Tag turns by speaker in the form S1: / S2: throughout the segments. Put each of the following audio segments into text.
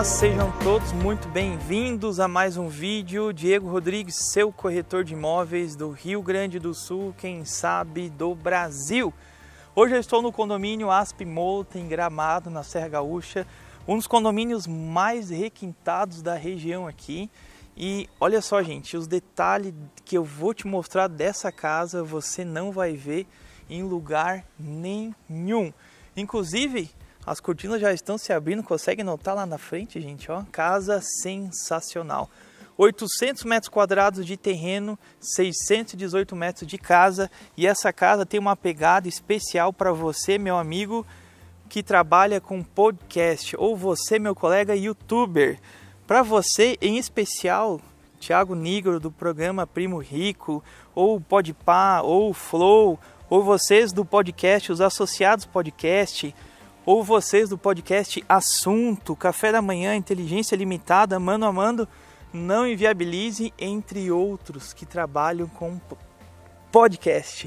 S1: Olá, sejam todos muito bem-vindos a mais um vídeo. Diego Rodrigues, seu corretor de imóveis do Rio Grande do Sul, quem sabe do Brasil. Hoje eu estou no condomínio Asp Mountain Gramado, na Serra Gaúcha, um dos condomínios mais requintados da região aqui. E olha só, gente, os detalhes que eu vou te mostrar dessa casa você não vai ver em lugar nenhum. Inclusive, as cortinas já estão se abrindo, consegue notar lá na frente, gente, ó, casa sensacional. 800 metros quadrados de terreno, 618 metros de casa e essa casa tem uma pegada especial para você, meu amigo, que trabalha com podcast ou você, meu colega youtuber. Para você, em especial, Thiago Nigro do programa Primo Rico, ou Podpah, ou Flow, ou vocês do podcast, os associados podcast, ou vocês do podcast Assunto, Café da Manhã, Inteligência Limitada, Mano a Mano, não inviabilize, entre outros que trabalham com podcast.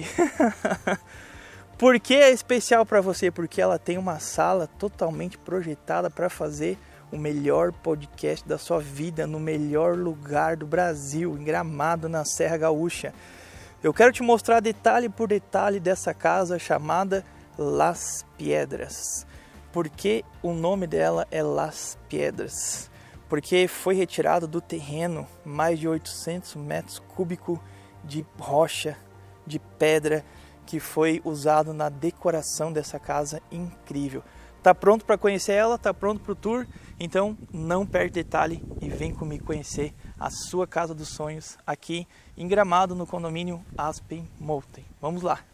S1: Por que é especial para você? Porque ela tem uma sala totalmente projetada para fazer o melhor podcast da sua vida no melhor lugar do Brasil, em Gramado, na Serra Gaúcha. Eu quero te mostrar detalhe por detalhe dessa casa chamada Las Piedras. Por que o nome dela é Las Piedras? Porque foi retirado do terreno mais de 800 metros cúbicos de rocha, de pedra, que foi usado na decoração dessa casa incrível. Tá pronto para conhecer ela? Tá pronto para o tour? Então não perde detalhe e vem comigo conhecer a sua casa dos sonhos aqui em Gramado no condomínio Aspen Mountain. Vamos lá!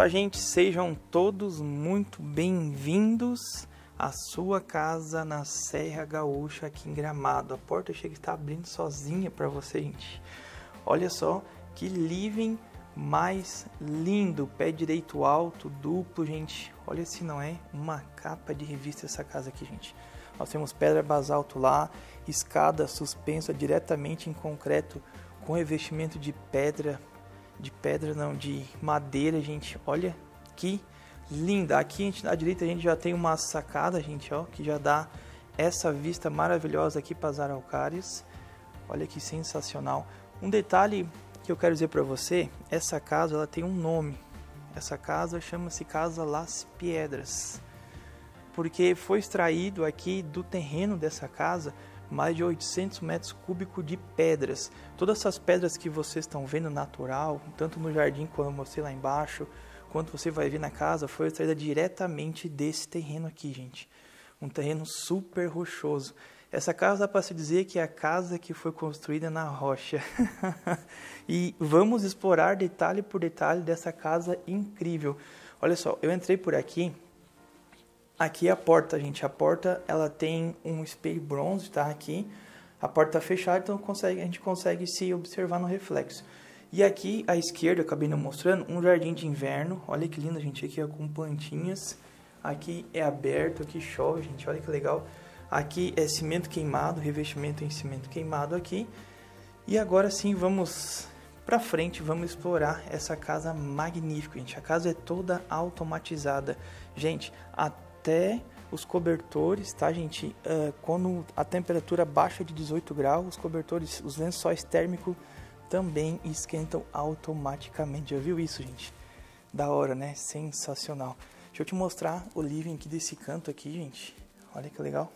S1: Tá, gente, sejam todos muito bem-vindos à sua casa na Serra Gaúcha aqui em Gramado. A porta chega está abrindo sozinha para você, gente. Olha só que living mais lindo, pé direito alto, duplo, gente. Olha se não é uma capa de revista essa casa aqui, gente. Nós temos pedra basalto lá, escada suspensa diretamente em concreto com revestimento de pedra de pedra não, de madeira, gente. Olha que linda. Aqui gente, à direita a gente já tem uma sacada, gente, ó, que já dá essa vista maravilhosa aqui para as araucárias. Olha que sensacional. Um detalhe que eu quero dizer para você, essa casa ela tem um nome. Essa casa chama-se Casa Las Piedras. Porque foi extraído aqui do terreno dessa casa mais de 800 metros cúbicos de pedras. Todas essas pedras que vocês estão vendo natural, tanto no jardim como eu mostrei lá embaixo, quanto você vai ver na casa, foi extraída diretamente desse terreno aqui, gente. Um terreno super rochoso. Essa casa dá para se dizer que é a casa que foi construída na rocha. e vamos explorar detalhe por detalhe dessa casa incrível. Olha só, eu entrei por aqui Aqui é a porta, gente. A porta ela tem um espelho bronze, tá? Aqui. A porta tá fechada, então consegue, a gente consegue se observar no reflexo. E aqui à esquerda, eu acabei não mostrando, um jardim de inverno. Olha que lindo, gente. Aqui é com plantinhas. Aqui é aberto, aqui chove, gente. Olha que legal. Aqui é cimento queimado, revestimento em cimento queimado aqui. E agora sim, vamos Pra frente, vamos explorar essa casa magnífica, gente. A casa é toda automatizada. Gente, até os cobertores, tá, gente? Uh, quando a temperatura baixa de 18 graus, os cobertores, os lençóis térmicos também esquentam automaticamente. Já viu isso, gente? Da hora, né? Sensacional. Deixa eu te mostrar o living aqui desse canto aqui, gente. Olha que legal.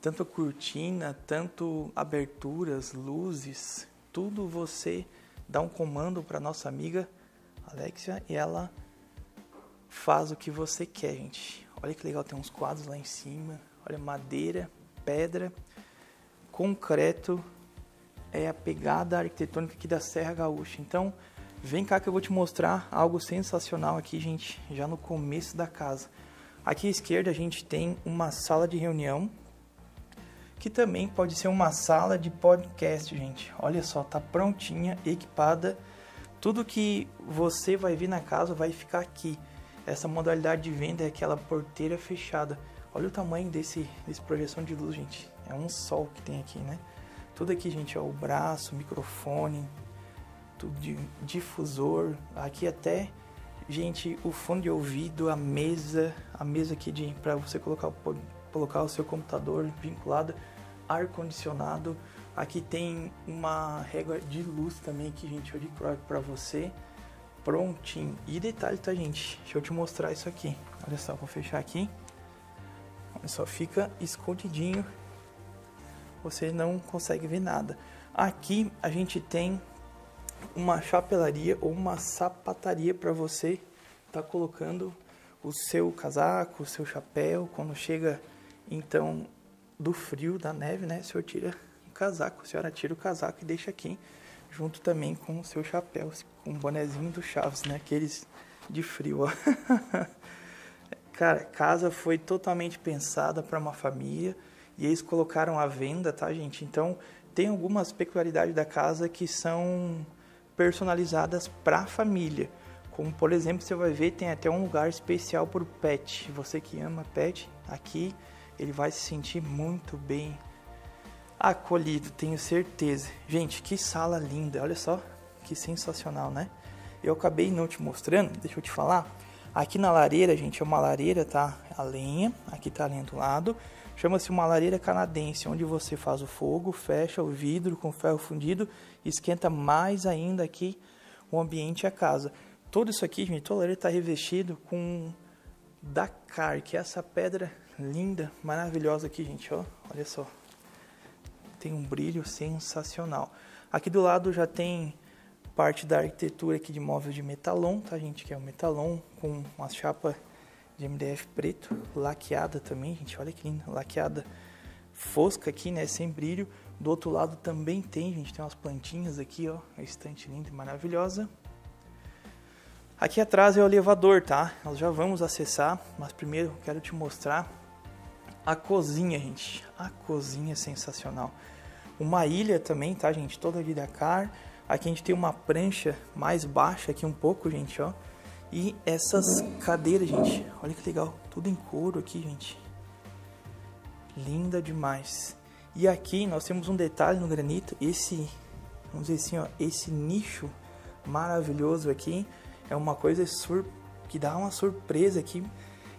S1: Tanto a cortina, tanto aberturas, luzes, tudo você dá um comando para nossa amiga Alexia e ela faz o que você quer, gente. Olha que legal, tem uns quadros lá em cima. Olha, madeira, pedra, concreto. É a pegada arquitetônica aqui da Serra Gaúcha. Então, vem cá que eu vou te mostrar algo sensacional aqui, gente, já no começo da casa. Aqui à esquerda a gente tem uma sala de reunião, que também pode ser uma sala de podcast, gente. Olha só, tá prontinha, equipada. Tudo que você vai vir na casa vai ficar aqui. Essa modalidade de venda é aquela porteira fechada. Olha o tamanho desse, desse projeção de luz, gente. É um sol que tem aqui, né? Tudo aqui, gente, ó, o braço, microfone, tudo de difusor. Aqui até, gente, o fone de ouvido, a mesa, a mesa aqui de para você colocar, colocar o seu computador vinculado, ar condicionado. Aqui tem uma régua de luz também que, gente, eu de para você prontinho. E detalhe, tá, gente? Deixa eu te mostrar isso aqui. Olha só, vou fechar aqui. Olha só, fica escondidinho. Você não consegue ver nada. Aqui a gente tem uma chapelaria ou uma sapataria para você tá colocando o seu casaco, o seu chapéu. Quando chega, então, do frio, da neve, né? O senhor tira o casaco, a senhora tira o casaco e deixa aqui junto também com o seu chapéu, com o bonezinho do Chaves, né? Aqueles de frio, ó. Cara, casa foi totalmente pensada para uma família e eles colocaram à venda, tá, gente? Então, tem algumas peculiaridades da casa que são personalizadas para a família. Como, por exemplo, você vai ver, tem até um lugar especial para o pet. Você que ama pet, aqui ele vai se sentir muito bem acolhido, tenho certeza. Gente, que sala linda, olha só, que sensacional, né? Eu acabei não te mostrando, deixa eu te falar. Aqui na lareira, gente, é uma lareira, tá? A lenha, aqui tá a lenha do lado. Chama-se uma lareira canadense, onde você faz o fogo, fecha o vidro com ferro fundido, esquenta mais ainda aqui o ambiente e a casa. Tudo isso aqui, gente, toda lareira está revestido com Dakar, que é essa pedra linda, maravilhosa aqui, gente, ó. Olha só tem um brilho sensacional. Aqui do lado já tem parte da arquitetura aqui de móveis de metalon, tá gente? Que é o metalon com uma chapa de MDF preto, laqueada também, gente. Olha que linda, laqueada fosca aqui, né? Sem brilho. Do outro lado também tem, gente. Tem umas plantinhas aqui, ó. A estante linda e maravilhosa. Aqui atrás é o elevador, tá? Nós já vamos acessar, mas primeiro quero te mostrar a cozinha, gente. A cozinha é sensacional. Uma ilha também, tá, gente? Toda de Dakar. Aqui a gente tem uma prancha mais baixa aqui um pouco, gente, ó. E essas cadeiras, gente. Olha que legal. Tudo em couro aqui, gente. Linda demais. E aqui nós temos um detalhe no granito. Esse, vamos dizer assim, ó. Esse nicho maravilhoso aqui. É uma coisa sur que dá uma surpresa aqui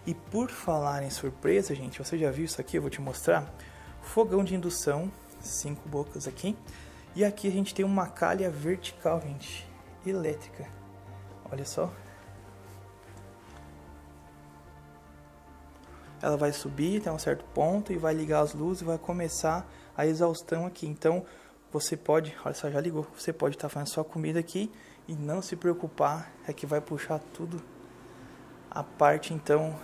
S1: e por falar em surpresa, gente, você já viu isso aqui? Eu vou te mostrar. Fogão de indução, cinco bocas aqui. E aqui a gente tem uma calha vertical, gente, elétrica. Olha só. Ela vai subir até um certo ponto e vai ligar as luzes e vai começar a exaustão aqui. Então, você pode, olha só, já ligou. Você pode estar tá fazendo sua comida aqui e não se preocupar, é que vai puxar tudo a parte então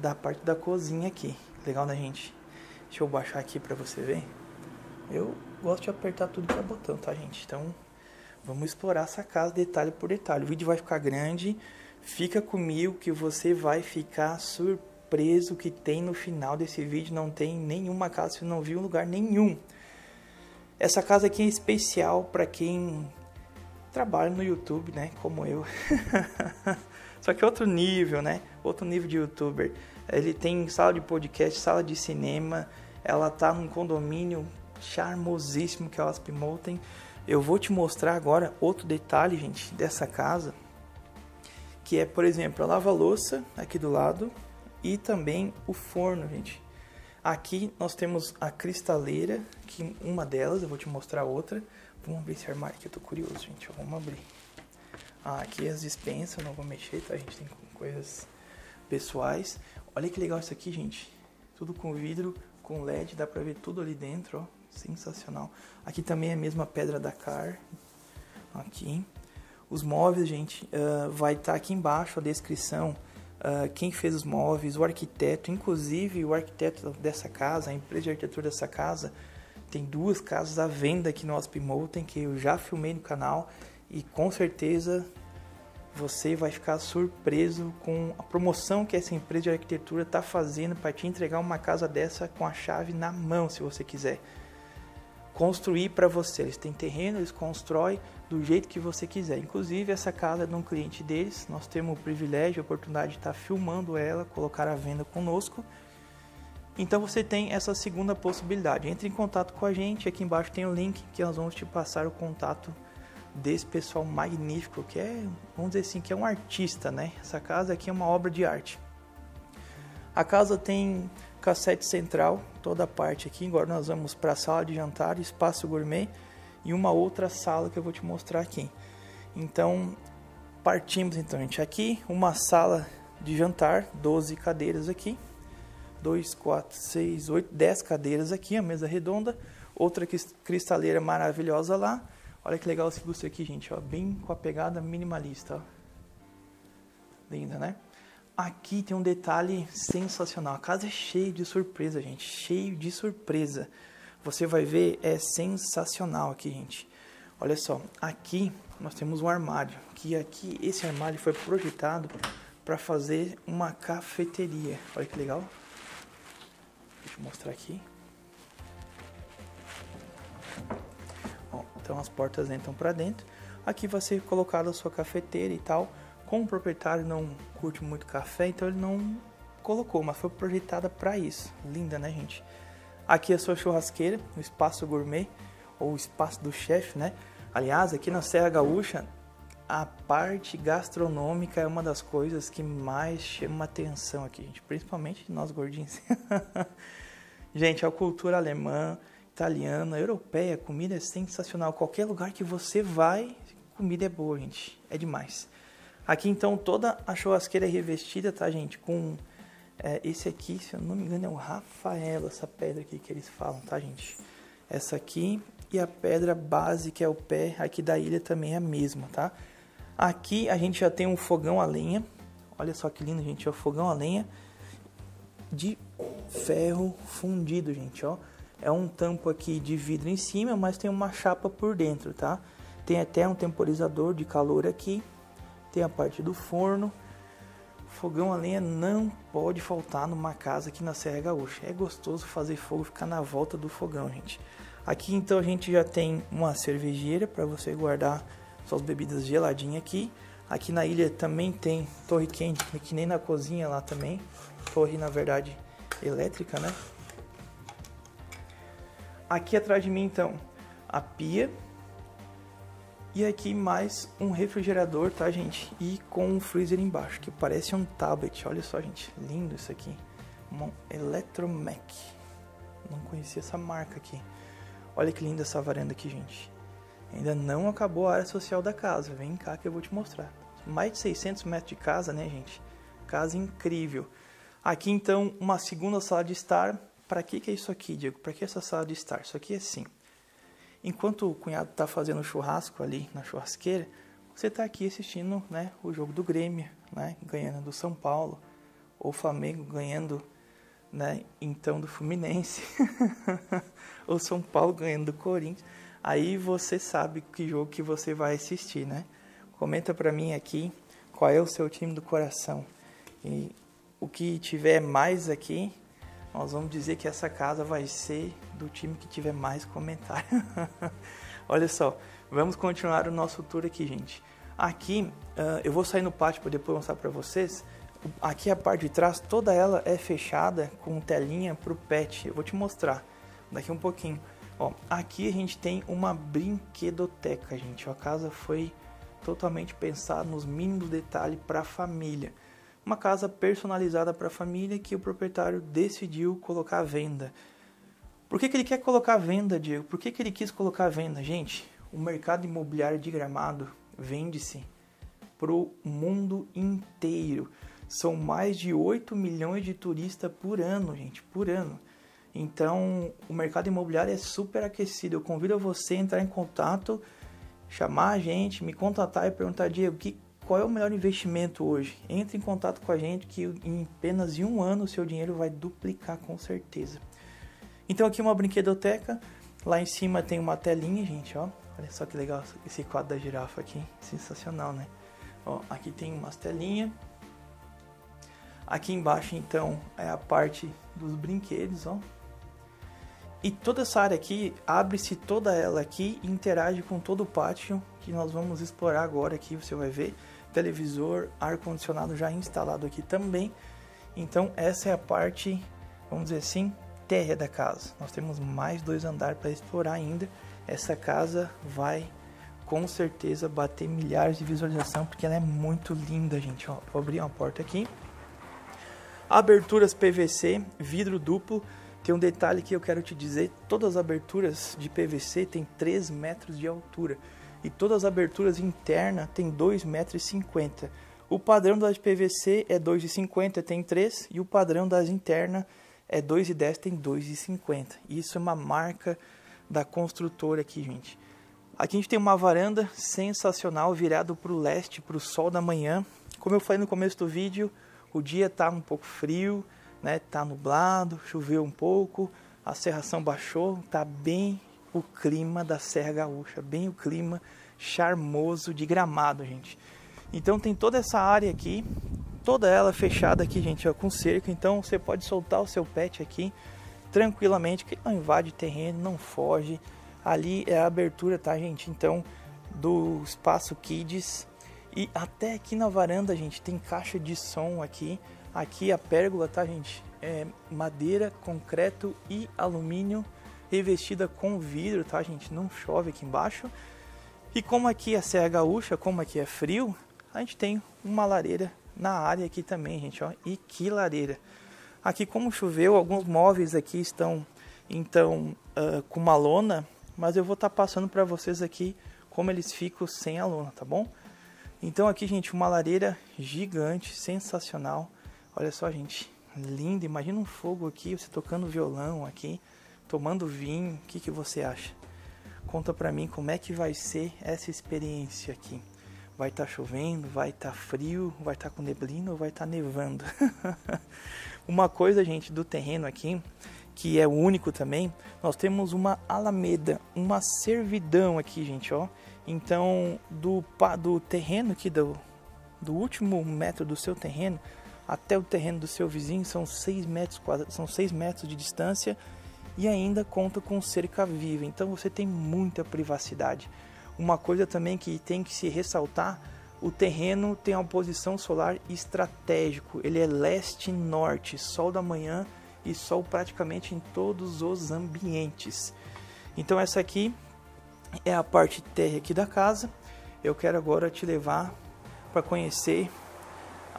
S1: da parte da cozinha aqui. Legal, né, gente? Deixa eu baixar aqui pra você ver. Eu gosto de apertar tudo que é botão, tá, gente? Então, vamos explorar essa casa detalhe por detalhe. O vídeo vai ficar grande. Fica comigo que você vai ficar surpreso que tem no final desse vídeo. Não tem nenhuma casa, você não viu lugar nenhum. Essa casa aqui é especial para quem trabalha no YouTube, né? Como eu. Só que outro nível, né? Outro nível de youtuber. Ele tem sala de podcast, sala de cinema. Ela tá num condomínio charmosíssimo que é o Asp Mountain. Eu vou te mostrar agora outro detalhe, gente, dessa casa, que é, por exemplo, a lava-louça aqui do lado e também o forno, gente. Aqui nós temos a cristaleira, que uma delas, eu vou te mostrar outra. Vamos abrir esse armário aqui, eu tô curioso, gente. Vamos abrir. Ah, aqui as dispensas, não vou mexer, tá? A gente tem coisas pessoais. Olha que legal isso aqui, gente. Tudo com vidro, com LED, dá pra ver tudo ali dentro, ó. Sensacional. Aqui também é a mesma pedra da car. Aqui. Os móveis, gente, uh, vai estar tá aqui embaixo a descrição. Uh, quem fez os móveis, o arquiteto, inclusive o arquiteto dessa casa, a empresa de arquitetura dessa casa, tem duas casas à venda aqui no Mountain que eu já filmei no canal e com certeza você vai ficar surpreso com a promoção que essa empresa de arquitetura está fazendo para te entregar uma casa dessa com a chave na mão, se você quiser construir para você. Eles têm terreno, eles constroem do jeito que você quiser. Inclusive, essa casa é de um cliente deles. Nós temos o privilégio, a oportunidade de estar filmando ela, colocar à venda conosco. Então você tem essa segunda possibilidade. Entre em contato com a gente, aqui embaixo tem o link que nós vamos te passar o contato desse pessoal magnífico que é, vamos dizer assim, que é um artista, né? Essa casa aqui é uma obra de arte. A casa tem cassete central, toda a parte aqui. Agora nós vamos para a sala de jantar, espaço gourmet e uma outra sala que eu vou te mostrar aqui. Então, partimos então, gente. Aqui uma sala de jantar, 12 cadeiras aqui. 2, 4, 6, 8, 10 cadeiras aqui, a mesa redonda. Outra cristaleira maravilhosa lá. Olha que legal esse lustre aqui, gente, ó, bem com a pegada minimalista, ó. Linda, né? Aqui tem um detalhe sensacional. A casa é cheia de surpresa, gente. Cheio de surpresa. Você vai ver, é sensacional aqui, gente. Olha só, aqui nós temos um armário. Que aqui, esse armário foi projetado para fazer uma cafeteria. Olha que legal. Deixa eu mostrar aqui. Então as portas entram para dentro. Aqui vai ser colocada a sua cafeteira e tal. Como o proprietário não curte muito café, então ele não colocou, mas foi projetada para isso. Linda, né, gente? Aqui a sua churrasqueira, o espaço gourmet ou o espaço do chefe, né? Aliás, aqui na Serra Gaúcha, a parte gastronômica é uma das coisas que mais chama atenção aqui, gente, principalmente nós gordinhos. gente, a cultura alemã, italiana, europeia, comida é sensacional. Qualquer lugar que você vai, comida é boa, gente. É demais. Aqui então toda a churrasqueira é revestida, tá gente? Com é, esse aqui, se eu não me engano, é o Rafael, essa pedra aqui que eles falam, tá gente? Essa aqui e a pedra base que é o pé aqui da ilha também é a mesma, tá? Aqui a gente já tem um fogão a lenha, olha só que lindo gente, é o fogão a lenha de ferro fundido, gente, ó. É um tampo aqui de vidro em cima, mas tem uma chapa por dentro, tá? Tem até um temporizador de calor aqui tem a parte do forno. Fogão a lenha não pode faltar numa casa aqui na Serra Gaúcha. É gostoso fazer fogo, ficar na volta do fogão, gente. Aqui então a gente já tem uma cervejeira para você guardar suas bebidas geladinhas aqui. Aqui na ilha também tem torre quente, que nem na cozinha lá também. Torre, na verdade, elétrica, né? Aqui atrás de mim então a pia e aqui mais um refrigerador, tá, gente? E com um freezer embaixo, que parece um tablet. Olha só, gente. Lindo isso aqui. Um Electromec. Não conhecia essa marca aqui. Olha que linda essa varanda aqui, gente. Ainda não acabou a área social da casa. Vem cá que eu vou te mostrar. Mais de 600 metros de casa, né, gente? Casa incrível. Aqui, então, uma segunda sala de estar. Para que, que é isso aqui, Diego? Para que essa sala de estar? Isso aqui é assim Enquanto o cunhado está fazendo churrasco ali na churrasqueira, você está aqui assistindo né, o jogo do Grêmio, né, ganhando do São Paulo, ou Flamengo ganhando né, então do Fluminense, ou São Paulo ganhando do Corinthians. Aí você sabe que jogo que você vai assistir, né? Comenta para mim aqui qual é o seu time do coração. E o que tiver mais aqui, nós vamos dizer que essa casa vai ser do time que tiver mais comentário. Olha só, vamos continuar o nosso tour aqui, gente. Aqui, uh, eu vou sair no pátio para depois mostrar para vocês. Aqui a parte de trás, toda ela é fechada com telinha para o pet. Eu vou te mostrar daqui um pouquinho. Ó, aqui a gente tem uma brinquedoteca, gente. A casa foi totalmente pensada nos mínimos detalhes para a família. Uma casa personalizada para a família que o proprietário decidiu colocar à venda. Por que, que ele quer colocar à venda, Diego? Por que, que ele quis colocar à venda? Gente, o mercado imobiliário de Gramado vende-se para o mundo inteiro. São mais de 8 milhões de turistas por ano, gente, por ano. Então, o mercado imobiliário é super aquecido. Eu convido você a entrar em contato, chamar a gente, me contatar e perguntar, Diego, que, qual é o melhor investimento hoje? Entre em contato com a gente que em apenas um ano o seu dinheiro vai duplicar com certeza. Então aqui uma brinquedoteca, lá em cima tem uma telinha, gente, ó. Olha só que legal esse quadro da girafa aqui, sensacional, né? Ó, aqui tem umas telinhas. Aqui embaixo então é a parte dos brinquedos, ó. E toda essa área aqui, abre-se toda ela aqui e interage com todo o pátio que nós vamos explorar agora aqui, você vai ver. Televisor, ar-condicionado já instalado aqui também. Então essa é a parte, vamos dizer assim, térrea da casa. Nós temos mais dois andares para explorar ainda. Essa casa vai com certeza bater milhares de visualização porque ela é muito linda, gente. Ó, vou abrir uma porta aqui. Aberturas PVC, vidro duplo tem um detalhe que eu quero te dizer: todas as aberturas de PVC têm 3 metros de altura e todas as aberturas internas têm 2,50 metros. O padrão das PVC é 2,50, tem 3, e o padrão das internas é 2,10, tem 2,50. Isso é uma marca da construtora aqui, gente. Aqui a gente tem uma varanda sensacional virado para o leste, para o sol da manhã. Como eu falei no começo do vídeo, o dia está um pouco frio, né? Tá nublado, choveu um pouco, a serração baixou, tá bem o clima da Serra Gaúcha, bem o clima charmoso de Gramado, gente. Então tem toda essa área aqui, toda ela fechada aqui, gente, ó, com cerca. Então você pode soltar o seu pet aqui tranquilamente, que não invade terreno, não foge. Ali é a abertura, tá, gente? Então do espaço Kids e até aqui na varanda, gente, tem caixa de som aqui Aqui a pérgola, tá, gente? É madeira, concreto e alumínio revestida com vidro, tá, gente? Não chove aqui embaixo. E como aqui é Serra Gaúcha, como aqui é frio, a gente tem uma lareira na área aqui também, gente, ó. E que lareira! Aqui como choveu, alguns móveis aqui estão então uh, com uma lona, mas eu vou estar tá passando para vocês aqui como eles ficam sem a lona, tá bom? Então aqui, gente, uma lareira gigante, sensacional. Olha só, gente, lindo. Imagina um fogo aqui, você tocando violão aqui, tomando vinho. O que, que você acha? Conta pra mim como é que vai ser essa experiência aqui. Vai estar tá chovendo, vai estar tá frio, vai estar tá com neblina ou vai estar tá nevando? uma coisa, gente, do terreno aqui, que é único também, nós temos uma alameda, uma servidão aqui, gente, ó. Então, do, do terreno aqui, do, do último metro do seu terreno, até o terreno do seu vizinho são 6 metros são 6 metros de distância e ainda conta com cerca viva. Então você tem muita privacidade. Uma coisa também que tem que se ressaltar, o terreno tem uma posição solar estratégico. Ele é leste-norte, sol da manhã e sol praticamente em todos os ambientes. Então essa aqui é a parte térrea aqui da casa. Eu quero agora te levar para conhecer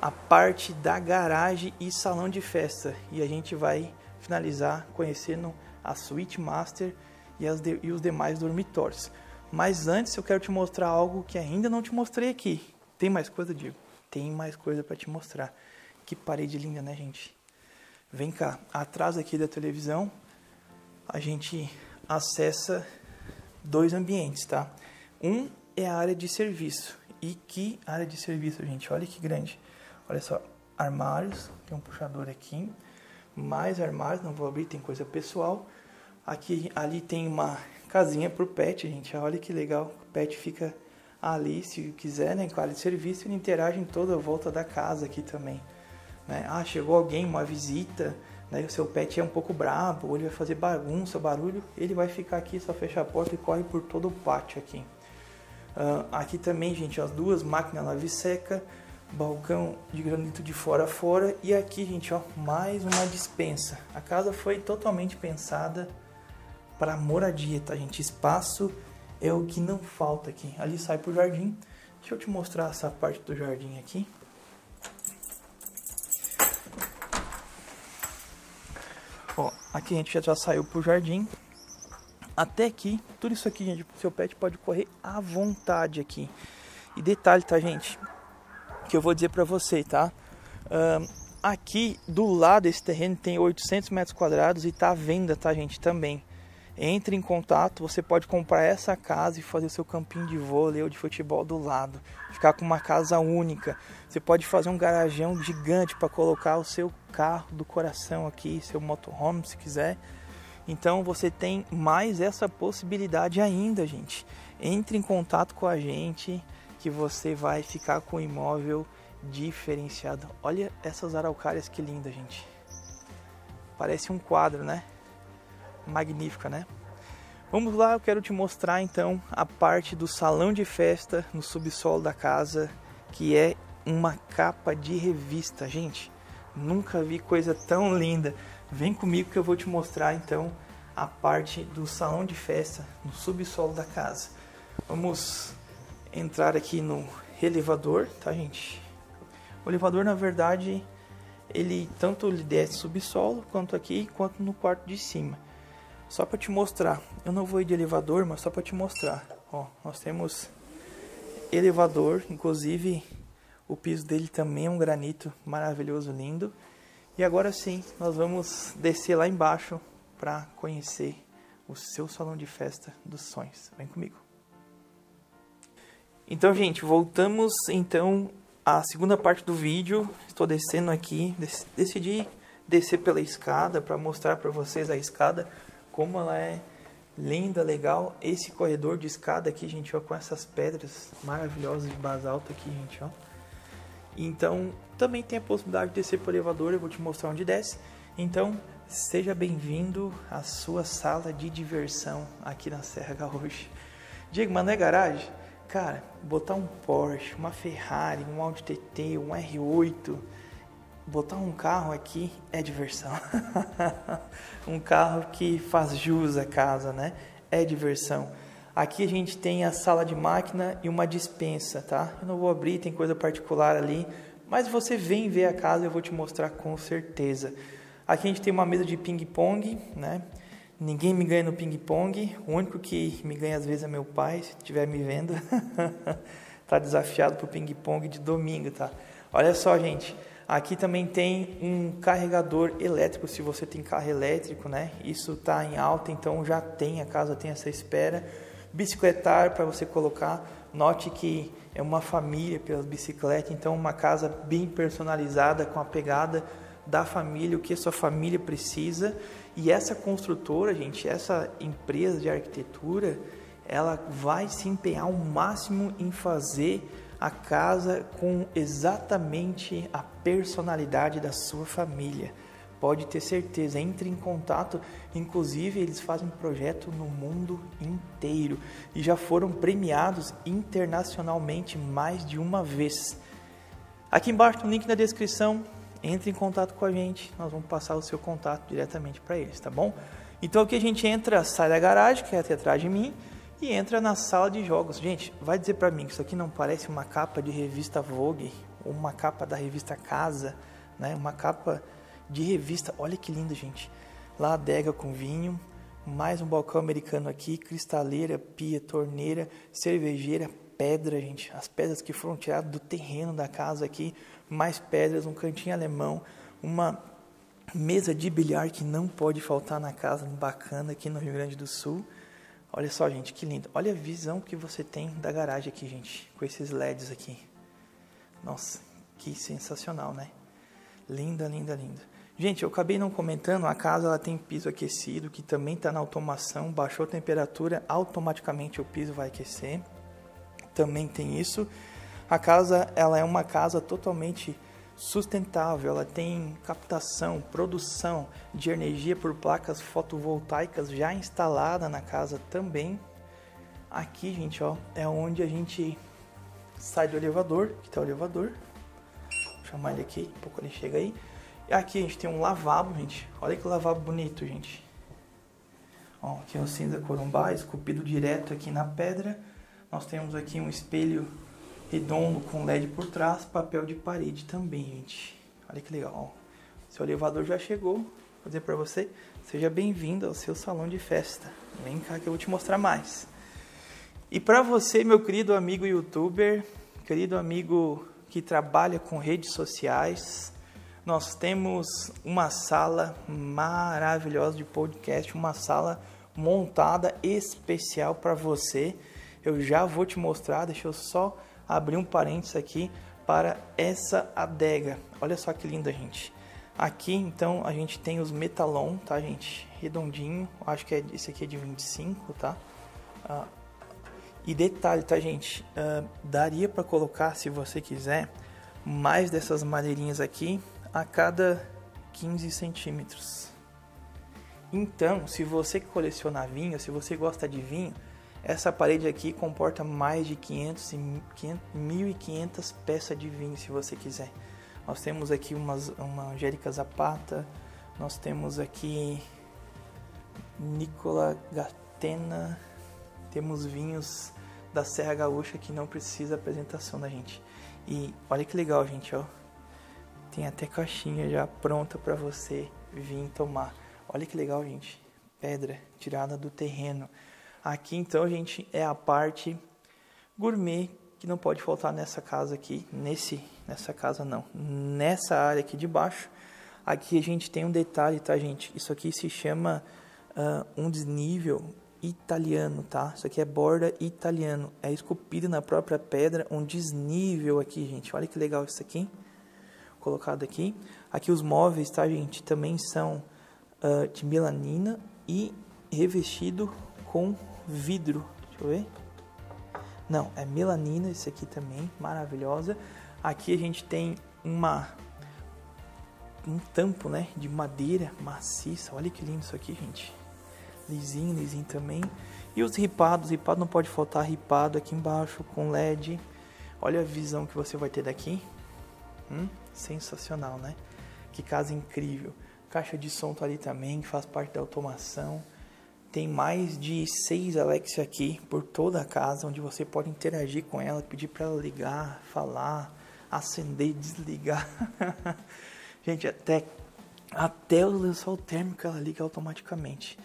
S1: a parte da garagem e salão de festa. E a gente vai finalizar conhecendo a suíte master e, de, e os demais dormitórios. Mas antes eu quero te mostrar algo que ainda não te mostrei aqui. Tem mais coisa, Diego? Tem mais coisa para te mostrar. Que parede linda, né, gente? Vem cá, atrás aqui da televisão, a gente acessa dois ambientes, tá? Um é a área de serviço. E que área de serviço, gente? Olha que grande. Olha só, armários, tem um puxador aqui, mais armários, não vou abrir, tem coisa pessoal. Aqui, ali tem uma casinha pro pet, gente, olha que legal, o pet fica ali, se quiser, né, em de serviço, ele interage em toda a volta da casa aqui também. Né? Ah, chegou alguém, uma visita, né, o seu pet é um pouco brabo, ou ele vai fazer bagunça, barulho, ele vai ficar aqui, só fechar a porta e corre por todo o pátio aqui. Uh, aqui também, gente, as duas máquinas lave seca, balcão de granito de fora a fora e aqui gente ó mais uma dispensa a casa foi totalmente pensada para moradia, tá, gente? Espaço é o que não falta aqui. Ali sai pro jardim. Deixa eu te mostrar essa parte do jardim aqui. Ó, aqui a gente já saiu pro jardim. Até aqui, tudo isso aqui, gente, seu pet pode correr à vontade aqui. E detalhe, tá, gente? Que eu vou dizer pra você, tá? Um, aqui do lado desse terreno tem 800 metros quadrados e tá à venda, tá, gente? Também. Entre em contato, você pode comprar essa casa e fazer seu campinho de vôlei ou de futebol do lado. Ficar com uma casa única. Você pode fazer um garajão gigante para colocar o seu carro do coração aqui, seu motorhome, se quiser. Então você tem mais essa possibilidade ainda, gente. Entre em contato com a gente que você vai ficar com o imóvel diferenciado. Olha essas araucárias que linda, gente. Parece um quadro, né? magnífica, né? Vamos lá, eu quero te mostrar então a parte do salão de festa no subsolo da casa, que é uma capa de revista, gente. Nunca vi coisa tão linda. Vem comigo que eu vou te mostrar então a parte do salão de festa no subsolo da casa. Vamos entrar aqui no elevador, tá, gente? O elevador, na verdade, ele tanto desce subsolo quanto aqui, quanto no quarto de cima. Só para te mostrar, eu não vou ir de elevador, mas só para te mostrar. Ó, nós temos elevador, inclusive o piso dele também é um granito maravilhoso, lindo. E agora sim, nós vamos descer lá embaixo para conhecer o seu salão de festa dos sonhos. Vem comigo. Então, gente, voltamos então à segunda parte do vídeo. Estou descendo aqui, decidi descer pela escada para mostrar para vocês a escada como ela é linda, legal. Esse corredor de escada aqui, gente, ó, com essas pedras maravilhosas de basalto aqui, gente, ó. Então, também tem a possibilidade de descer por elevador, eu vou te mostrar onde desce. Então, seja bem-vindo à sua sala de diversão aqui na Serra Gaúcha. Diego, mas não é garagem? Cara, botar um Porsche, uma Ferrari, um Audi TT, um R8 botar um carro aqui é diversão. um carro que faz jus à casa, né? É diversão. Aqui a gente tem a sala de máquina e uma dispensa, tá? Eu não vou abrir, tem coisa particular ali, mas você vem ver a casa, eu vou te mostrar com certeza. Aqui a gente tem uma mesa de ping-pong, né? Ninguém me ganha no ping-pong, o único que me ganha às vezes é meu pai, se estiver me vendo. tá desafiado pro ping-pong de domingo, tá? Olha só, gente, Aqui também tem um carregador elétrico, se você tem carro elétrico, né? Isso está em alta, então já tem, a casa tem essa espera. Bicicletário para você colocar. Note que é uma família pelas bicicletas, então uma casa bem personalizada com a pegada da família, o que a sua família precisa. E essa construtora, gente, essa empresa de arquitetura, ela vai se empenhar ao máximo em fazer a casa com exatamente a personalidade da sua família. Pode ter certeza, entre em contato. Inclusive, eles fazem projeto no mundo inteiro e já foram premiados internacionalmente mais de uma vez. Aqui embaixo um link na descrição. Entre em contato com a gente, nós vamos passar o seu contato diretamente para eles, tá bom? Então aqui a gente entra, sai da garagem, que é até atrás de mim, e entra na sala de jogos. Gente, vai dizer para mim que isso aqui não parece uma capa de revista Vogue, ou uma capa da revista Casa, né? Uma capa de revista. Olha que lindo, gente. Lá adega com vinho, mais um balcão americano aqui, cristaleira, pia, torneira, cervejeira, pedra, gente. As pedras que foram tiradas do terreno da casa aqui, mais pedras, um cantinho alemão, uma mesa de bilhar que não pode faltar na casa, bacana aqui no Rio Grande do Sul. Olha só, gente, que lindo. Olha a visão que você tem da garagem aqui, gente, com esses LEDs aqui. Nossa, que sensacional, né? Linda, linda, linda. Gente, eu acabei não comentando, a casa ela tem piso aquecido, que também está na automação, baixou a temperatura, automaticamente o piso vai aquecer. Também tem isso. A casa, ela é uma casa totalmente sustentável, ela tem captação, produção de energia por placas fotovoltaicas já instalada na casa também. Aqui, gente, ó, é onde a gente sai do elevador, que tá o elevador. Vou chamar ele aqui, um pouco ele chega aí. E aqui a gente tem um lavabo, gente. Olha que lavabo bonito, gente. Ó, aqui é o cinza corumbá, esculpido direto aqui na pedra. Nós temos aqui um espelho redondo com LED por trás, papel de parede também, gente. Olha que legal. Seu elevador já chegou. Vou dizer para você, seja bem-vindo ao seu salão de festa. Vem cá que eu vou te mostrar mais. E para você, meu querido amigo youtuber, querido amigo que trabalha com redes sociais, nós temos uma sala maravilhosa de podcast, uma sala montada especial para você. Eu já vou te mostrar, deixa eu só abrir um parênteses aqui para essa adega. Olha só que linda, gente. Aqui, então, a gente tem os metalon, tá, gente? Redondinho, acho que é, esse aqui é de 25, tá? Ah, e detalhe, tá, gente? Uh, daria para colocar, se você quiser, mais dessas madeirinhas aqui a cada 15 centímetros. Então, se você coleciona vinho, se você gosta de vinho, essa parede aqui comporta mais de 500 e 1.500 peças de vinho, se você quiser. Nós temos aqui umas, uma Angélica Zapata, nós temos aqui Nicola Gatena, temos vinhos da Serra Gaúcha que não precisa apresentação da gente. E olha que legal, gente, ó. Tem até caixinha já pronta para você vir tomar. Olha que legal, gente. Pedra tirada do terreno. Aqui então, gente, é a parte gourmet que não pode faltar nessa casa aqui, nesse, nessa casa não, nessa área aqui de baixo. Aqui a gente tem um detalhe, tá, gente? Isso aqui se chama uh, um desnível italiano, tá? Isso aqui é borda italiano, é esculpido na própria pedra, um desnível aqui, gente. Olha que legal isso aqui, colocado aqui. Aqui os móveis, tá, gente? Também são uh, de melanina e revestido com vidro. Deixa eu ver. Não, é melanina esse aqui também, maravilhosa. Aqui a gente tem uma um tampo, né, de madeira maciça. Olha que lindo isso aqui, gente lisinho, lisinho também. E os ripados, ripado não pode faltar ripado aqui embaixo com LED. Olha a visão que você vai ter daqui. Hum, sensacional, né? Que casa incrível. Caixa de som tá ali também, que faz parte da automação. Tem mais de seis Alexa aqui por toda a casa, onde você pode interagir com ela, pedir para ela ligar, falar, acender, desligar. Gente, até até o lençol térmico ela liga automaticamente.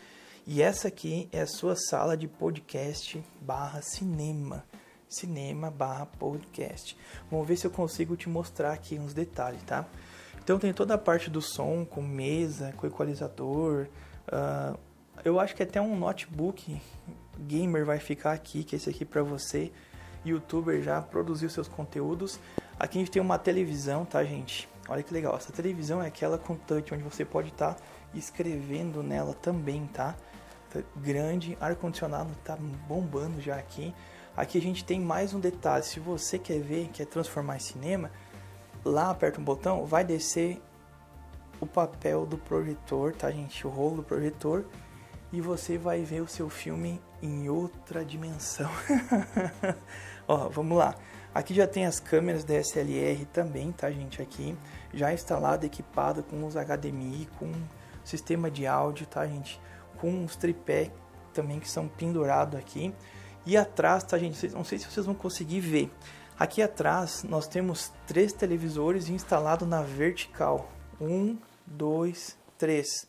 S1: E essa aqui é a sua sala de podcast barra cinema. Cinema barra podcast. Vamos ver se eu consigo te mostrar aqui uns detalhes, tá? Então tem toda a parte do som, com mesa, com equalizador. Uh, eu acho que até um notebook gamer vai ficar aqui, que é esse aqui para você. Youtuber já produziu seus conteúdos. Aqui a gente tem uma televisão, tá, gente? Olha que legal. Essa televisão é aquela com touch, onde você pode estar tá escrevendo nela também, tá? grande, ar-condicionado tá bombando já aqui. Aqui a gente tem mais um detalhe, se você quer ver, quer transformar em cinema, lá aperta um botão, vai descer o papel do projetor, tá gente? O rolo do projetor e você vai ver o seu filme em outra dimensão. Ó, vamos lá. Aqui já tem as câmeras DSLR também, tá gente? Aqui já instalado, equipado com os HDMI, com sistema de áudio, tá gente? com uns tripé também que são pendurados aqui. E atrás, tá gente, não sei se vocês vão conseguir ver. Aqui atrás nós temos três televisores instalados na vertical. Um, dois, três.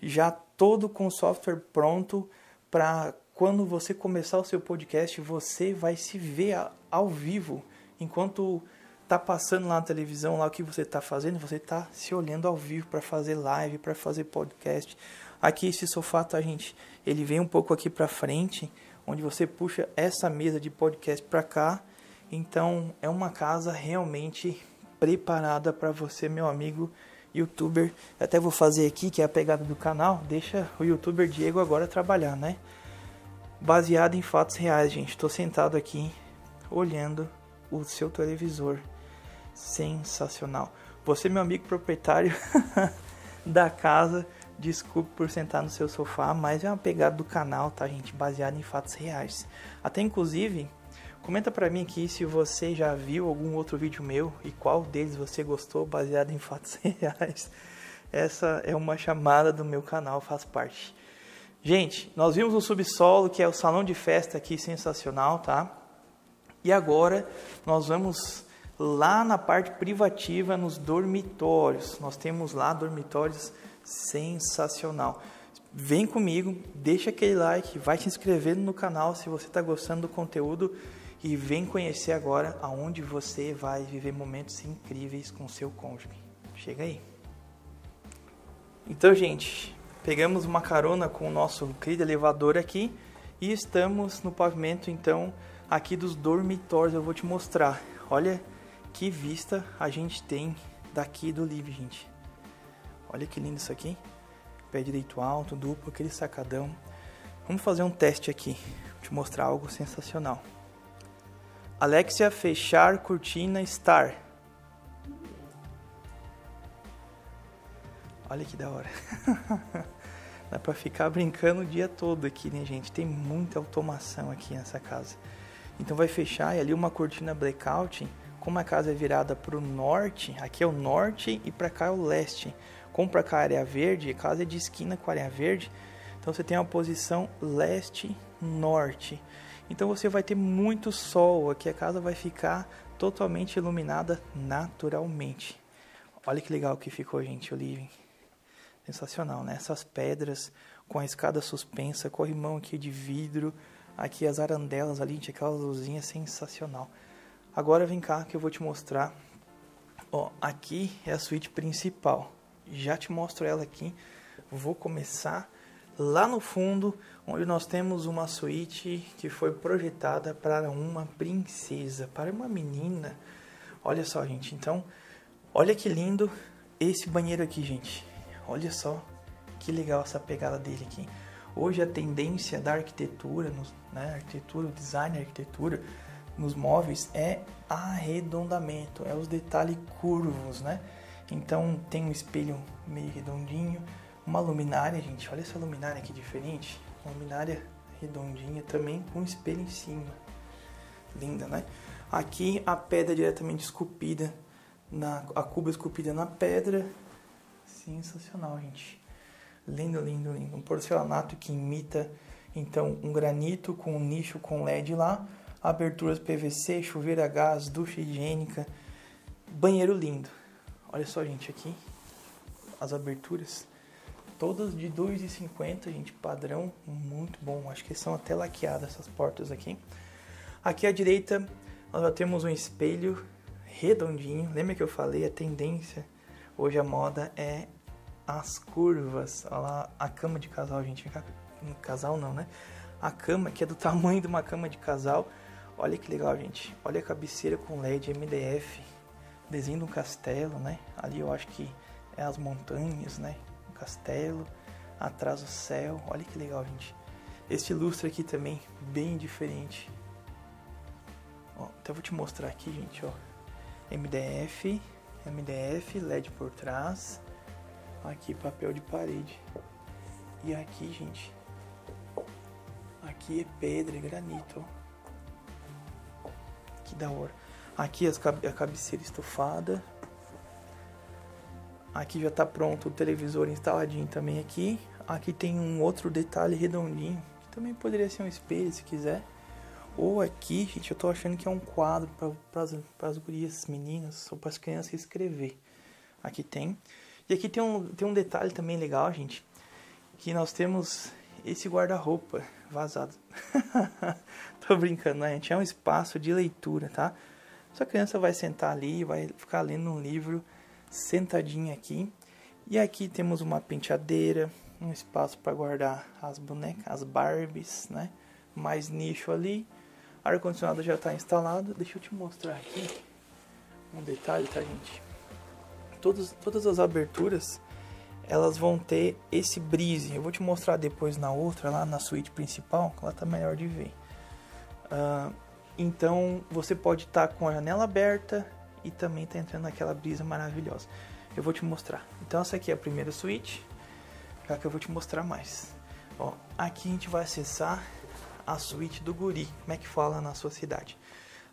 S1: Já todo com software pronto para quando você começar o seu podcast, você vai se ver ao vivo. Enquanto tá passando lá na televisão, lá o que você está fazendo, você está se olhando ao vivo para fazer live, para fazer podcast. Aqui esse sofá, tá, gente? Ele vem um pouco aqui para frente, onde você puxa essa mesa de podcast para cá. Então, é uma casa realmente preparada para você, meu amigo youtuber. Até vou fazer aqui, que é a pegada do canal, deixa o youtuber Diego agora trabalhar, né? Baseado em fatos reais, gente. Estou sentado aqui olhando o seu televisor. Sensacional. Você, meu amigo proprietário da casa, Desculpe por sentar no seu sofá, mas é uma pegada do canal, tá, gente? Baseada em fatos reais. Até inclusive, comenta pra mim aqui se você já viu algum outro vídeo meu e qual deles você gostou, baseado em fatos reais. Essa é uma chamada do meu canal, faz parte. Gente, nós vimos o subsolo, que é o salão de festa aqui, sensacional, tá? E agora nós vamos lá na parte privativa, nos dormitórios. Nós temos lá dormitórios sensacional. Vem comigo, deixa aquele like, vai se inscrevendo no canal se você está gostando do conteúdo e vem conhecer agora aonde você vai viver momentos incríveis com seu cônjuge. Chega aí. Então, gente, Pegamos uma carona com o nosso querido elevador aqui e estamos no pavimento então aqui dos dormitórios. Eu vou te mostrar. Olha que vista a gente tem daqui do livre, gente. Olha que lindo isso aqui. Pé direito alto, duplo, aquele sacadão. Vamos fazer um teste aqui. Vou te mostrar algo sensacional. Alexia, fechar cortina, estar. Olha que da hora. Dá para ficar brincando o dia todo aqui, né, gente? Tem muita automação aqui nessa casa. Então vai fechar e ali uma cortina blackout. Como a casa é virada para o norte, aqui é o norte e para cá é o leste. Como para cá é a área verde, a casa é de esquina com a área verde. Então você tem uma posição leste-norte. Então você vai ter muito sol. Aqui a casa vai ficar totalmente iluminada naturalmente. Olha que legal que ficou, gente, o living. Sensacional, né? Essas pedras com a escada suspensa, corrimão aqui de vidro, aqui as arandelas ali, tinha aquela luzinha sensacional. Agora vem cá que eu vou te mostrar. Ó, aqui é a suíte principal. Já te mostro ela aqui. Vou começar lá no fundo, onde nós temos uma suíte que foi projetada para uma princesa, para uma menina. Olha só, gente. Então, olha que lindo esse banheiro aqui, gente. Olha só que legal essa pegada dele aqui. Hoje a tendência da arquitetura, né, arquitetura, design, arquitetura nos móveis é arredondamento, é os detalhes curvos, né? Então tem um espelho meio redondinho, uma luminária, gente, olha essa luminária aqui diferente, uma luminária redondinha também com um espelho em cima, linda, né? Aqui a pedra diretamente esculpida, na, a cuba esculpida na pedra, sensacional, gente. Lindo, lindo, lindo. Um porcelanato que imita, então, um granito com um nicho com LED lá, aberturas PVC, chuveiro a gás, ducha higiênica, banheiro lindo. Olha só, gente, aqui as aberturas, todas de 2,50, gente, padrão, muito bom. Acho que são até laqueadas essas portas aqui. Aqui à direita, nós já temos um espelho redondinho. Lembra que eu falei a tendência Hoje a moda é as curvas. Olha lá, a cama de casal, gente. Casal não, né? A cama, que é do tamanho de uma cama de casal. Olha que legal, gente. Olha a cabeceira com LED MDF. Desenho de um castelo, né? Ali eu acho que é as montanhas, né? Castelo. Atrás o céu. Olha que legal, gente. Este lustre aqui também, bem diferente. Ó, até vou te mostrar aqui, gente, ó. MDF, MDF, LED por trás. Aqui papel de parede. E aqui, gente, aqui é pedra e granito. Ó. Que da hora. Aqui as, a cabeceira estufada. Aqui já está pronto o televisor instaladinho também aqui. Aqui tem um outro detalhe redondinho. Que também poderia ser um espelho se quiser. Ou aqui, gente, eu tô achando que é um quadro para as gurias meninas ou para as crianças escrever. Aqui tem. E aqui tem um, tem um detalhe também legal, gente, que nós temos esse guarda-roupa vazado. tô brincando, né, gente? É um espaço de leitura, tá? Sua criança vai sentar ali, vai ficar lendo um livro sentadinha aqui. E aqui temos uma penteadeira, um espaço para guardar as bonecas, as Barbies, né? Mais nicho ali ar-condicionado já está instalado. Deixa eu te mostrar aqui um detalhe, tá, gente? Todas, todas as aberturas elas vão ter esse brise. Eu vou te mostrar depois na outra, lá na suíte principal, que ela tá melhor de ver. Uh, então você pode estar tá com a janela aberta e também tá entrando aquela brisa maravilhosa. Eu vou te mostrar. Então essa aqui é a primeira suíte, já que eu vou te mostrar mais. Ó, aqui a gente vai acessar a suíte do guri. Como é que fala na sua cidade?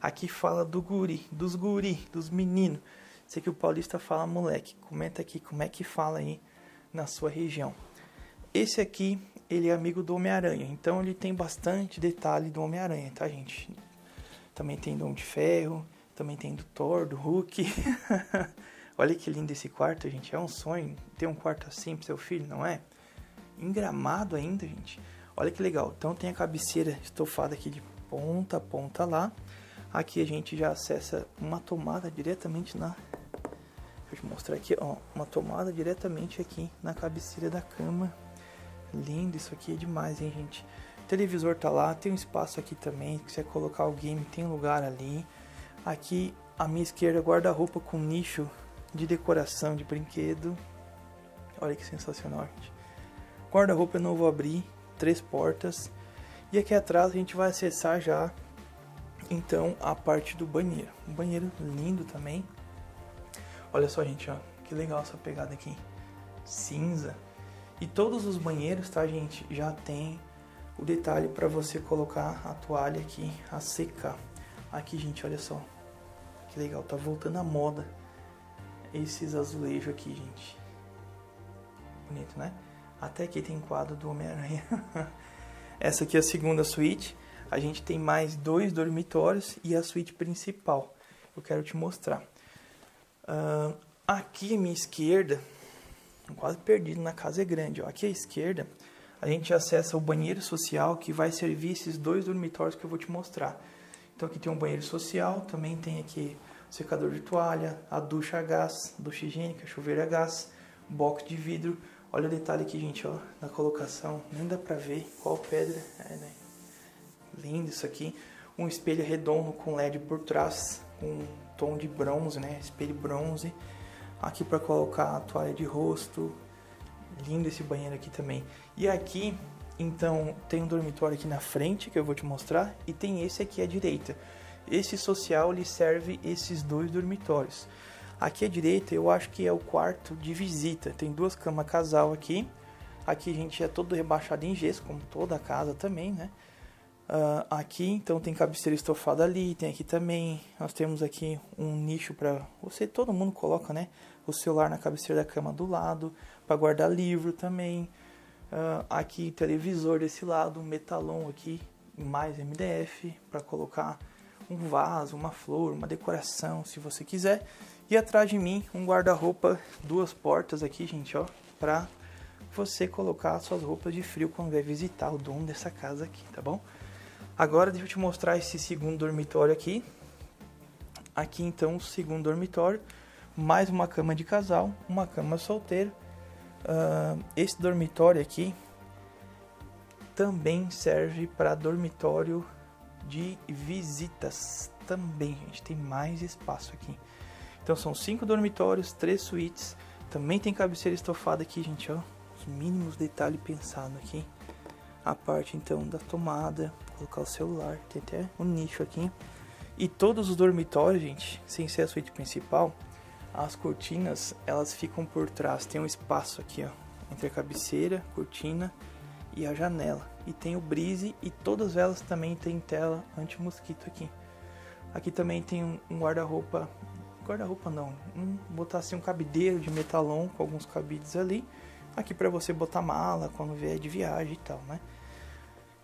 S1: Aqui fala do guri, dos guri, dos meninos. Sei que o paulista fala moleque. Comenta aqui como é que fala aí na sua região. Esse aqui ele é amigo do Homem-Aranha, então ele tem bastante detalhe do Homem-Aranha, tá, gente? Também tem do Homem de Ferro, também tem do Thor, do Hulk. Olha que lindo esse quarto, gente. É um sonho ter um quarto assim pro seu filho, não é? Engramado ainda, gente. Olha que legal. Então tem a cabeceira estofada aqui de ponta a ponta lá. Aqui a gente já acessa uma tomada diretamente na Deixa eu mostrar aqui, ó, uma tomada diretamente aqui na cabeceira da cama. Lindo, isso aqui é demais, hein, gente. O televisor tá lá, tem um espaço aqui também, se você colocar o game, tem lugar ali. Aqui, à minha esquerda, guarda-roupa com nicho de decoração de brinquedo. Olha que sensacional, gente. Guarda-roupa eu não vou abrir, três portas. E aqui atrás a gente vai acessar já, então, a parte do banheiro. Um banheiro lindo também, Olha só, gente, ó, que legal essa pegada aqui. Cinza. E todos os banheiros, tá, gente, já tem o detalhe para você colocar a toalha aqui a secar. Aqui, gente, olha só. Que legal, tá voltando à moda esses azulejos aqui, gente. Bonito, né? Até aqui tem quadro do Homem-Aranha. Essa aqui é a segunda suíte. A gente tem mais dois dormitórios e a suíte principal. Eu quero te mostrar. Uh, aqui à minha esquerda, quase perdido na casa é grande, ó. aqui à esquerda a gente acessa o banheiro social que vai servir esses dois dormitórios que eu vou te mostrar. Então aqui tem um banheiro social, também tem aqui secador de toalha, a ducha a gás, ducha higiênica, chuveiro a gás, box de vidro. Olha o detalhe aqui, gente, ó, na colocação, nem dá pra ver qual pedra, é, né? Lindo isso aqui. Um espelho redondo com LED por trás, com tom de bronze, né? Espelho bronze. Aqui para colocar a toalha de rosto. Lindo esse banheiro aqui também. E aqui, então, tem um dormitório aqui na frente que eu vou te mostrar e tem esse aqui à direita. Esse social lhe serve esses dois dormitórios. Aqui à direita eu acho que é o quarto de visita. Tem duas camas casal aqui. Aqui a gente é todo rebaixado em gesso, como toda a casa também, né? Uh, aqui então tem cabeceira estofada ali, tem aqui também. Nós temos aqui um nicho para você, todo mundo coloca, né? O celular na cabeceira da cama do lado, para guardar livro também. Uh, aqui televisor desse lado, metalon aqui, mais MDF para colocar um vaso, uma flor, uma decoração, se você quiser. E atrás de mim um guarda-roupa, duas portas aqui, gente, ó, para você colocar suas roupas de frio quando vai visitar o dono dessa casa aqui, tá bom? Agora deixa eu te mostrar esse segundo dormitório aqui. Aqui então o segundo dormitório, mais uma cama de casal, uma cama solteira. Uh, esse dormitório aqui também serve para dormitório de visitas. Também, gente, tem mais espaço aqui. Então são cinco dormitórios, três suítes. Também tem cabeceira estofada aqui, gente, ó. Os mínimos detalhes pensados aqui. A parte então da tomada, colocar o celular, tem até um nicho aqui. E todos os dormitórios, gente, sem ser a suíte principal, as cortinas, elas ficam por trás. Tem um espaço aqui, ó, entre a cabeceira, cortina e a janela. E tem o brise e todas elas também tem tela anti-mosquito aqui. Aqui também tem um guarda-roupa, guarda-roupa não, um, botar assim um cabideiro de metalon com alguns cabides ali. Aqui para você botar mala quando vier de viagem e tal, né?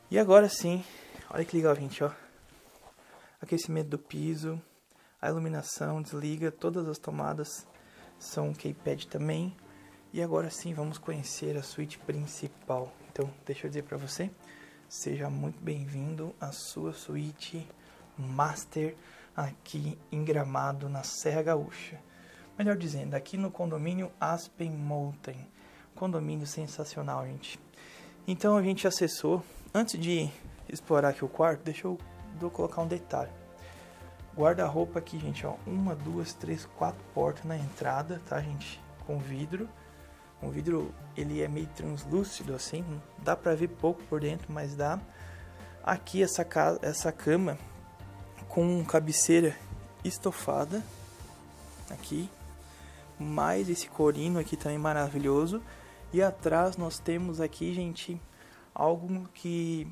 S1: E agora sim, Olha que legal, gente, ó. Aquecimento do piso, a iluminação desliga, todas as tomadas são keypad também. E agora sim, vamos conhecer a suíte principal. Então, deixa eu dizer para você, seja muito bem-vindo à sua suíte master aqui em Gramado, na Serra Gaúcha. Melhor dizendo, aqui no condomínio Aspen Mountain. Condomínio sensacional, gente. Então a gente acessou, antes de explorar aqui o quarto, deixa eu, eu colocar um detalhe. Guarda-roupa aqui, gente, ó, uma, duas, três, quatro portas na entrada, tá, gente? Com vidro. O vidro, ele é meio translúcido, assim, dá pra ver pouco por dentro, mas dá. Aqui, essa, casa, essa cama com cabeceira estofada, aqui. Mais esse corino aqui também maravilhoso. E atrás nós temos aqui, gente, algo que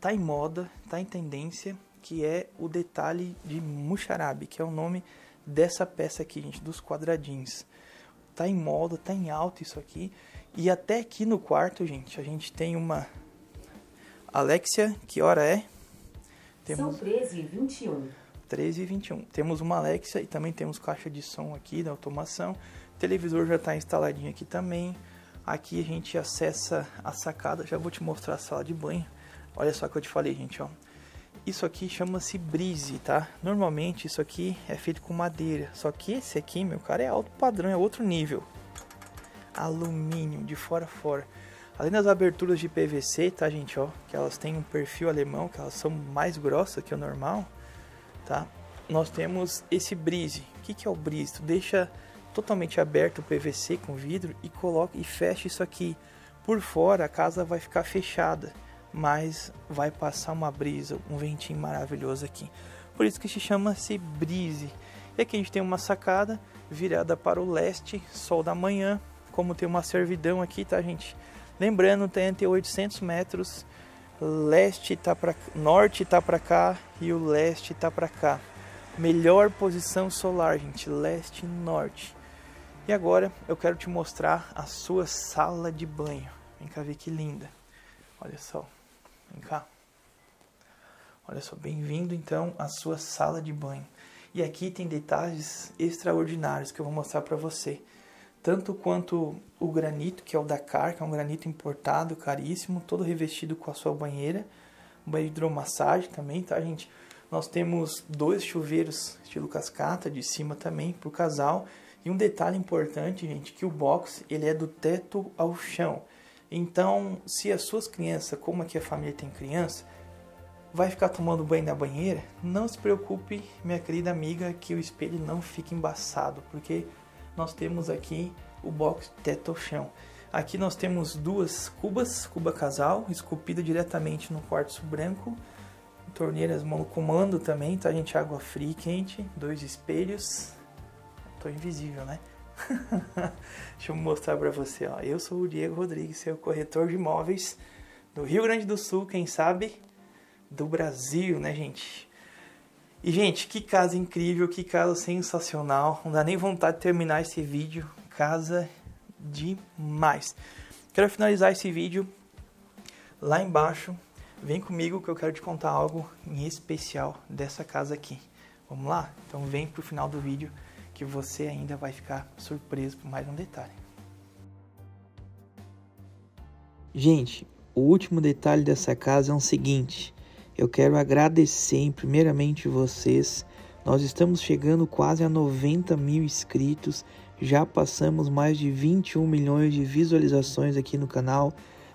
S1: tá em moda, tá em tendência, que é o detalhe de Muxarabe, que é o nome dessa peça aqui, gente, dos quadradinhos. Tá em moda, tá em alta isso aqui. E até aqui no quarto, gente, a gente tem uma Alexia, que hora é?
S2: Temos... São 13 e 21.
S1: 13 e 21. Temos uma Alexa e também temos caixa de som aqui da automação. O televisor já está instaladinho aqui também. Aqui a gente acessa a sacada. Já vou te mostrar a sala de banho. Olha só o que eu te falei, gente, ó. Isso aqui chama-se brise, tá? Normalmente isso aqui é feito com madeira. Só que esse aqui, meu cara, é alto padrão, é outro nível. Alumínio, de fora a fora. Além das aberturas de PVC, tá, gente, ó, que elas têm um perfil alemão, que elas são mais grossas que o normal tá? Nós temos esse brise. O que, que é o brise? Tu deixa totalmente aberto o PVC com vidro e coloca e fecha isso aqui. Por fora a casa vai ficar fechada, mas vai passar uma brisa, um ventinho maravilhoso aqui. Por isso que se chama-se brise. E aqui a gente tem uma sacada virada para o leste, sol da manhã, como tem uma servidão aqui, tá, gente? Lembrando, tem até 800 metros leste tá para norte tá para cá e o leste tá para cá. Melhor posição solar, gente, leste e norte. E agora eu quero te mostrar a sua sala de banho. Vem cá ver que linda. Olha só. Vem cá. Olha só, bem-vindo então à sua sala de banho. E aqui tem detalhes extraordinários que eu vou mostrar para você tanto quanto o granito, que é o Dakar, que é um granito importado, caríssimo, todo revestido com a sua banheira, um de hidromassagem também, tá, gente? Nós temos dois chuveiros estilo cascata de cima também para o casal. E um detalhe importante, gente, que o box ele é do teto ao chão. Então, se as suas crianças, como aqui a família tem criança, vai ficar tomando banho na banheira, não se preocupe, minha querida amiga, que o espelho não fica embaçado, porque nós temos aqui o box teto chão. Aqui nós temos duas cubas, cuba casal, esculpida diretamente no quartzo branco, torneiras mão comando também, tá gente? Água fria e quente, dois espelhos. Tô invisível, né? Deixa eu mostrar para você, ó. Eu sou o Diego Rodrigues, seu corretor de imóveis do Rio Grande do Sul, quem sabe do Brasil, né, gente? E, gente, que casa incrível, que casa sensacional. Não dá nem vontade de terminar esse vídeo. Casa demais. Quero finalizar esse vídeo lá embaixo. Vem comigo que eu quero te contar algo em especial dessa casa aqui. Vamos lá? Então vem pro final do vídeo que você ainda vai ficar surpreso por mais um detalhe. Gente, o último detalhe dessa casa é o seguinte. Eu quero agradecer primeiramente vocês. Nós estamos chegando quase a 90 mil inscritos. Já passamos mais de 21 milhões de visualizações aqui no canal.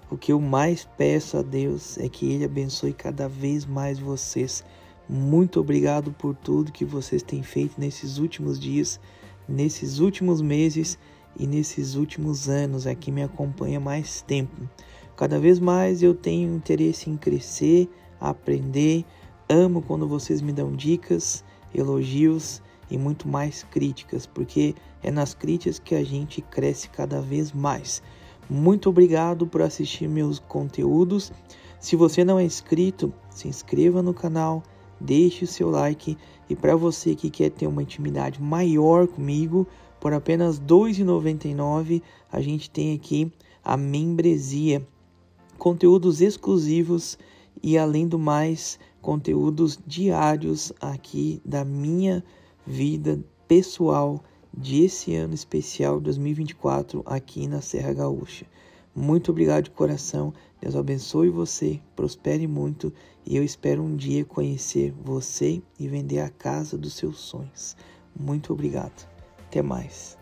S1: O que eu mais peço a Deus é que Ele abençoe cada vez mais vocês. Muito obrigado por tudo que vocês têm feito nesses últimos dias, nesses últimos meses e nesses últimos anos. Aqui me acompanha mais tempo. Cada vez mais eu tenho interesse em crescer aprender. Amo quando vocês me dão dicas, elogios e muito mais críticas, porque é nas críticas que a gente cresce cada vez mais. Muito obrigado por assistir meus conteúdos. Se você não é inscrito, se inscreva no canal, deixe o seu like e para você que quer ter uma intimidade maior comigo, por apenas R$ 2,99 a gente tem aqui a membresia, conteúdos exclusivos e além do mais, conteúdos diários aqui da minha vida pessoal de esse ano especial 2024 aqui na Serra Gaúcha. Muito obrigado de coração. Deus abençoe você, prospere muito e eu espero um dia conhecer você e vender a casa dos seus sonhos. Muito obrigado. Até mais.